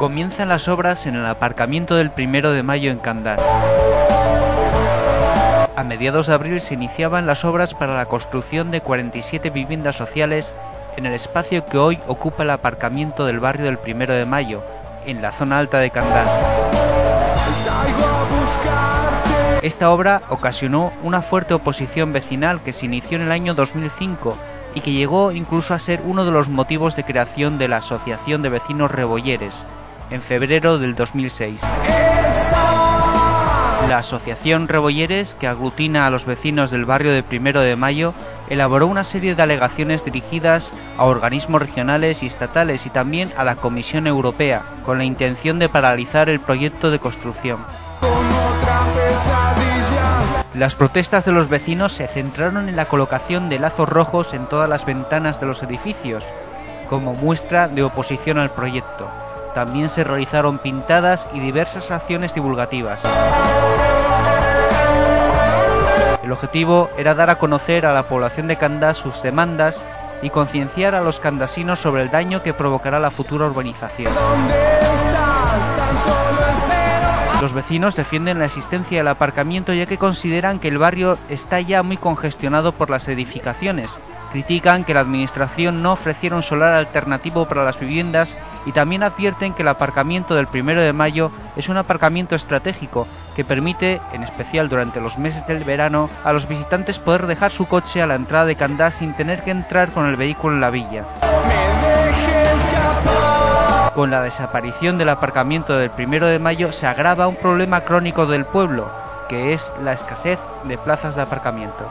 Comienzan las obras en el aparcamiento del primero de mayo en Candás. A mediados de abril se iniciaban las obras para la construcción de 47 viviendas sociales en el espacio que hoy ocupa el aparcamiento del barrio del primero de mayo, en la zona alta de Candás. Esta obra ocasionó una fuerte oposición vecinal que se inició en el año 2005 y que llegó incluso a ser uno de los motivos de creación de la Asociación de Vecinos Rebolleres, en febrero del 2006. La Asociación Rebolleres, que aglutina a los vecinos del barrio de Primero de Mayo, elaboró una serie de alegaciones dirigidas a organismos regionales y estatales y también a la Comisión Europea, con la intención de paralizar el proyecto de construcción. Las protestas de los vecinos se centraron en la colocación de lazos rojos en todas las ventanas de los edificios, como muestra de oposición al proyecto. También se realizaron pintadas y diversas acciones divulgativas. El objetivo era dar a conocer a la población de Candás sus demandas y concienciar a los candasinos sobre el daño que provocará la futura urbanización. Los vecinos defienden la existencia del aparcamiento ya que consideran que el barrio está ya muy congestionado por las edificaciones. Critican que la administración no ofreciera un solar alternativo para las viviendas y también advierten que el aparcamiento del primero de mayo es un aparcamiento estratégico que permite, en especial durante los meses del verano, a los visitantes poder dejar su coche a la entrada de Candás sin tener que entrar con el vehículo en la villa. Con la desaparición del aparcamiento del primero de mayo se agrava un problema crónico del pueblo, que es la escasez de plazas de aparcamiento.